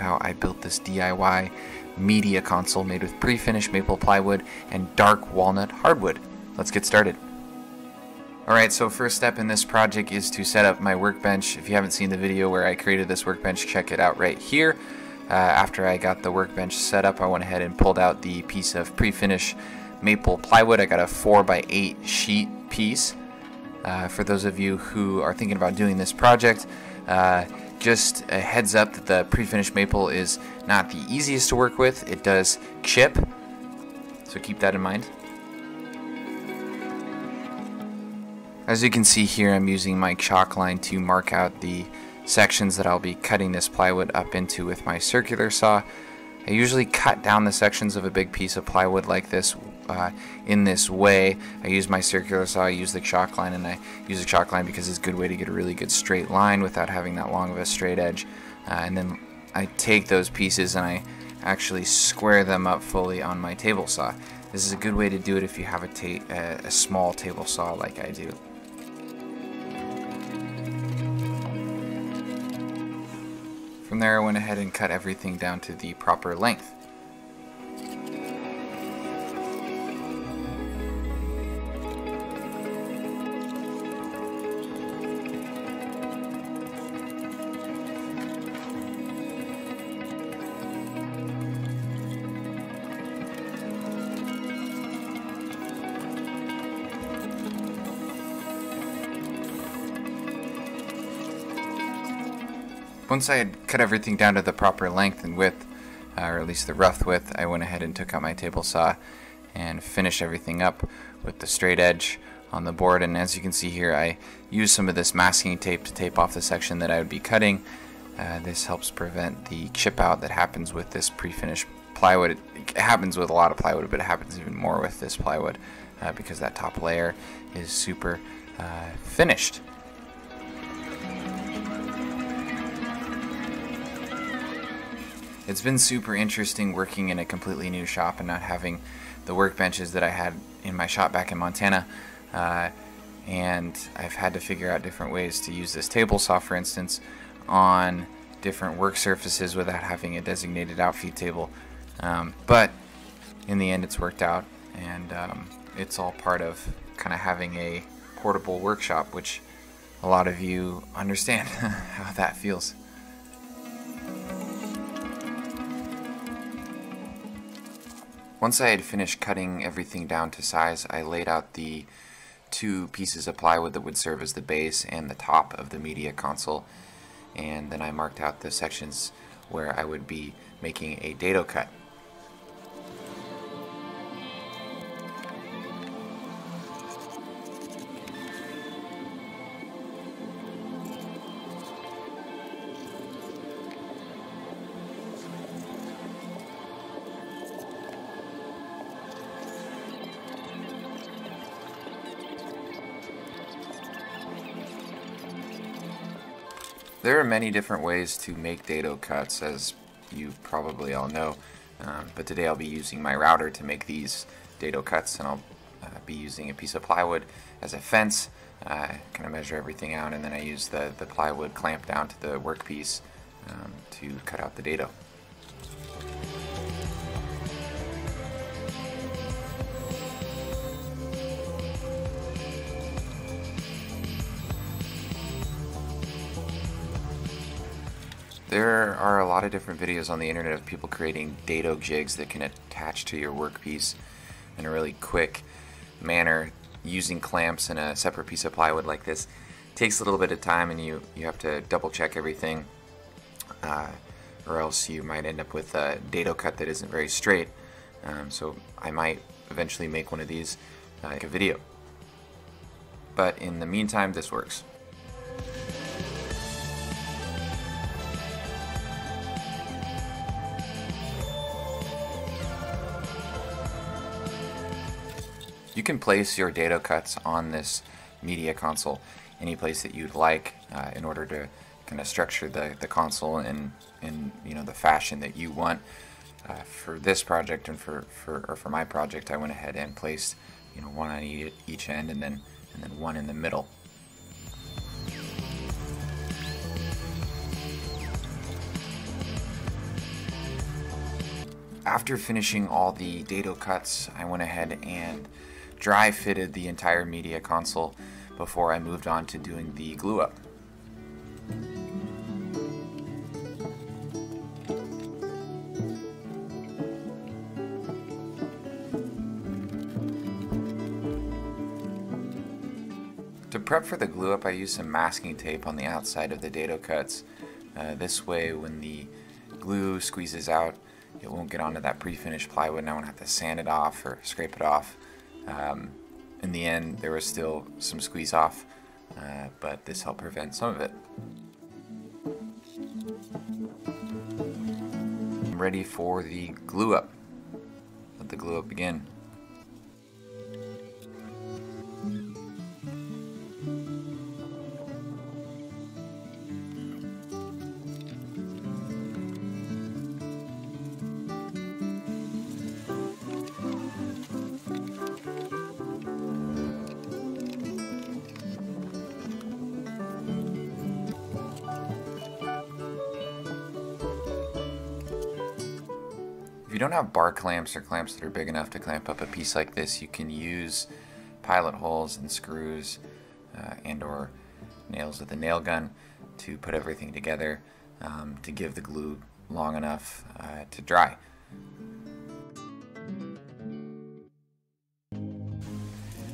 how I built this DIY media console made with pre-finished maple plywood and dark walnut hardwood. Let's get started. Alright, so first step in this project is to set up my workbench. If you haven't seen the video where I created this workbench, check it out right here. Uh, after I got the workbench set up, I went ahead and pulled out the piece of pre-finished maple plywood. I got a 4x8 sheet piece. Uh, for those of you who are thinking about doing this project, uh, just a heads up that the pre-finished maple is not the easiest to work with. It does chip, so keep that in mind. As you can see here, I'm using my chalk line to mark out the sections that I'll be cutting this plywood up into with my circular saw. I usually cut down the sections of a big piece of plywood like this uh, in this way. I use my circular saw, I use the chalk line, and I use the chalk line because it's a good way to get a really good straight line without having that long of a straight edge. Uh, and then I take those pieces and I actually square them up fully on my table saw. This is a good way to do it if you have a, a, a small table saw like I do. From there I went ahead and cut everything down to the proper length. Once I had cut everything down to the proper length and width, uh, or at least the rough width, I went ahead and took out my table saw and finished everything up with the straight edge on the board. And as you can see here, I used some of this masking tape to tape off the section that I would be cutting. Uh, this helps prevent the chip out that happens with this pre-finished plywood. It, happens with a lot of plywood, but it happens even more with this plywood uh, because that top layer is super uh, finished. It's been super interesting working in a completely new shop and not having the workbenches that I had in my shop back in Montana. Uh, and I've had to figure out different ways to use this table saw, for instance, on different work surfaces without having a designated outfeed table. Um, but in the end, it's worked out, and um, it's all part of kind of having a portable workshop, which a lot of you understand how that feels. Once I had finished cutting everything down to size, I laid out the two pieces of plywood that would serve as the base and the top of the media console and then I marked out the sections where I would be making a dado cut. There are many different ways to make dado cuts, as you probably all know, um, but today I'll be using my router to make these dado cuts, and I'll uh, be using a piece of plywood as a fence, uh, kind of measure everything out, and then I use the, the plywood clamp down to the workpiece um, to cut out the dado. There are a lot of different videos on the internet of people creating dado jigs that can attach to your workpiece in a really quick manner using clamps and a separate piece of plywood like this. It takes a little bit of time and you, you have to double check everything uh, or else you might end up with a dado cut that isn't very straight. Um, so I might eventually make one of these uh, like a video. But in the meantime, this works. You can place your dado cuts on this media console any place that you'd like uh, in order to kind of structure the, the console in, in you know the fashion that you want. Uh, for this project and for, for or for my project, I went ahead and placed you know one on each end and then and then one in the middle. After finishing all the dado cuts, I went ahead and dry fitted the entire media console before I moved on to doing the glue up. To prep for the glue up, I used some masking tape on the outside of the dado cuts. Uh, this way, when the glue squeezes out, it won't get onto that pre-finished plywood and I won't have to sand it off or scrape it off. Um, in the end, there was still some squeeze off, uh, but this helped prevent some of it. I'm ready for the glue up. Let the glue up begin. You don't have bar clamps or clamps that are big enough to clamp up a piece like this, you can use pilot holes and screws uh, and or nails with a nail gun to put everything together um, to give the glue long enough uh, to dry.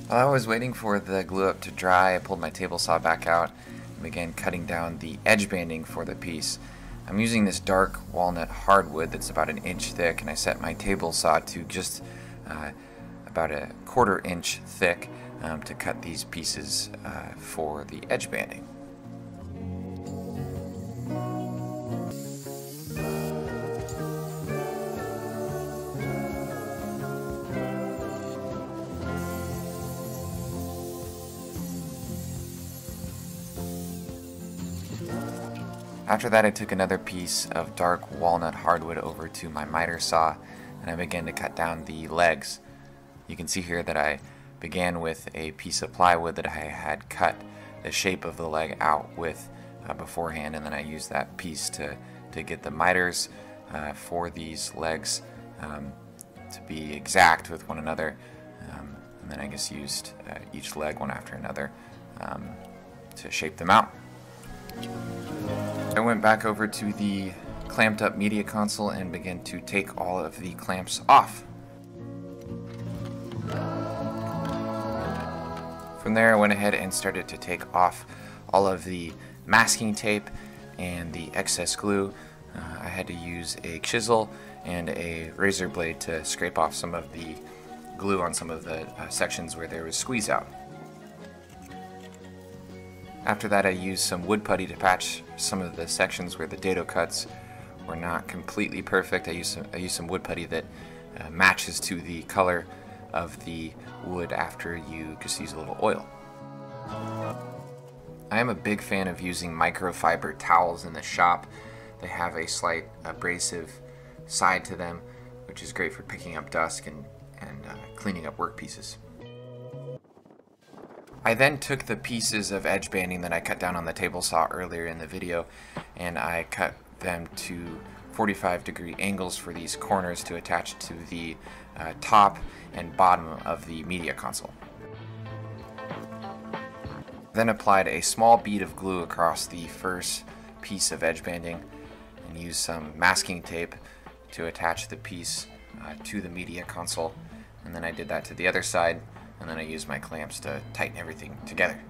While I was waiting for the glue up to dry, I pulled my table saw back out and began cutting down the edge banding for the piece. I'm using this dark walnut hardwood that's about an inch thick and I set my table saw to just uh, about a quarter inch thick um, to cut these pieces uh, for the edge banding. After that I took another piece of dark walnut hardwood over to my miter saw and I began to cut down the legs. You can see here that I began with a piece of plywood that I had cut the shape of the leg out with uh, beforehand and then I used that piece to, to get the miters uh, for these legs um, to be exact with one another um, and then I just used uh, each leg one after another um, to shape them out. I went back over to the clamped up media console and began to take all of the clamps off. From there I went ahead and started to take off all of the masking tape and the excess glue. Uh, I had to use a chisel and a razor blade to scrape off some of the glue on some of the uh, sections where there was squeeze out. After that I used some wood putty to patch some of the sections where the dado cuts were not completely perfect. I used some, I used some wood putty that uh, matches to the color of the wood after you just use a little oil. I am a big fan of using microfiber towels in the shop. They have a slight abrasive side to them, which is great for picking up dust and, and uh, cleaning up workpieces. I then took the pieces of edge banding that I cut down on the table saw earlier in the video and I cut them to 45 degree angles for these corners to attach to the uh, top and bottom of the media console. Then applied a small bead of glue across the first piece of edge banding and used some masking tape to attach the piece uh, to the media console and then I did that to the other side and then I use my clamps to tighten everything together.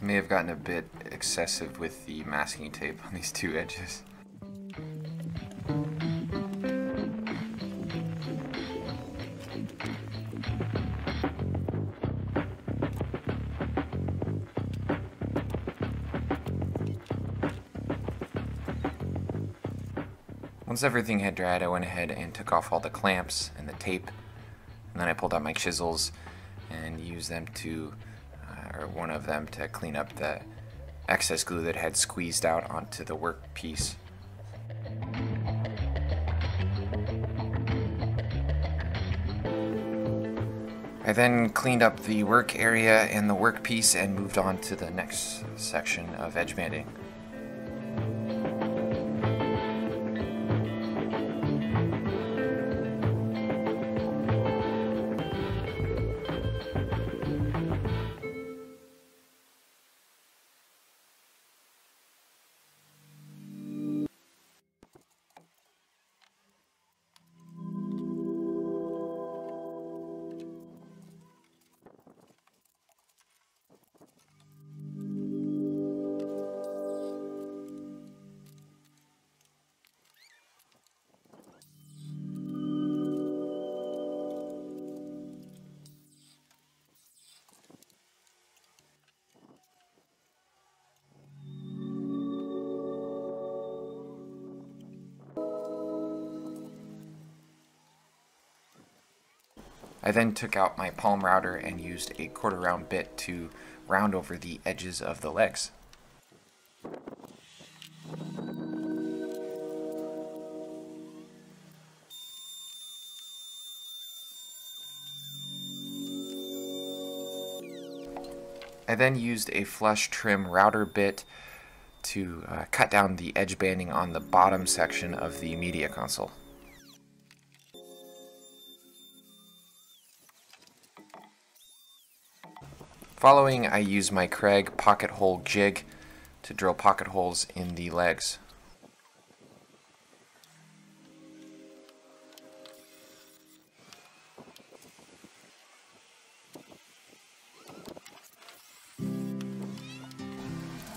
I may have gotten a bit excessive with the masking tape on these two edges. Once everything had dried, I went ahead and took off all the clamps and the tape, and then I pulled out my chisels and used them to, uh, or one of them to clean up the excess glue that had squeezed out onto the workpiece. I then cleaned up the work area and the workpiece and moved on to the next section of edge banding. I then took out my palm router and used a quarter round bit to round over the edges of the legs. I then used a flush trim router bit to uh, cut down the edge banding on the bottom section of the media console. Following, I use my Kreg pocket hole jig to drill pocket holes in the legs.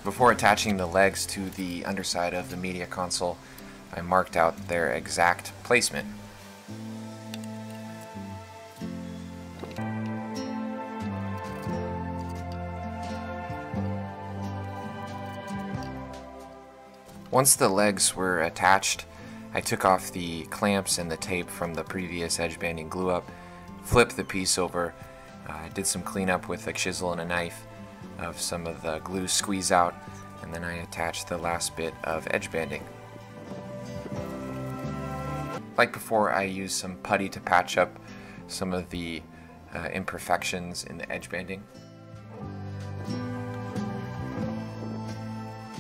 Before attaching the legs to the underside of the media console, I marked out their exact placement. Once the legs were attached, I took off the clamps and the tape from the previous edge banding glue up, flipped the piece over, uh, did some cleanup with a chisel and a knife of some of the glue squeeze out, and then I attached the last bit of edge banding. Like before, I used some putty to patch up some of the uh, imperfections in the edge banding.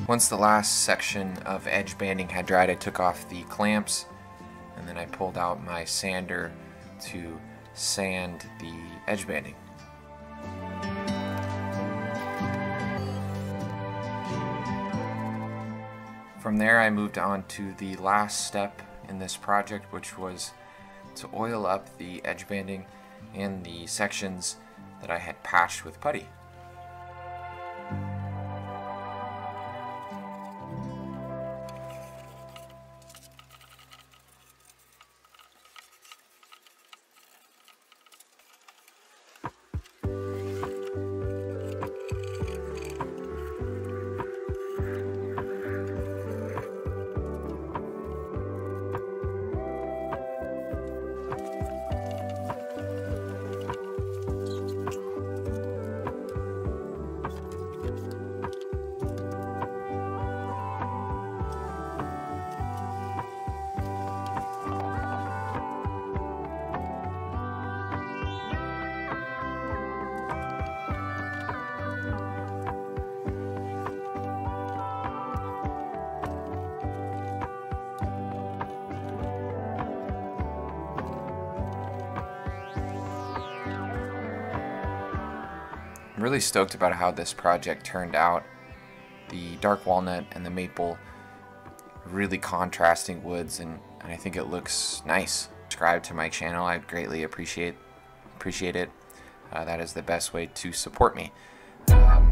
Once the last section of edge banding had dried, I took off the clamps and then I pulled out my sander to sand the edge banding. From there I moved on to the last step in this project which was to oil up the edge banding and the sections that I had patched with putty. Really stoked about how this project turned out. The dark walnut and the maple really contrasting woods and, and I think it looks nice. Subscribe to my channel, I'd greatly appreciate appreciate it. Uh, that is the best way to support me. Um,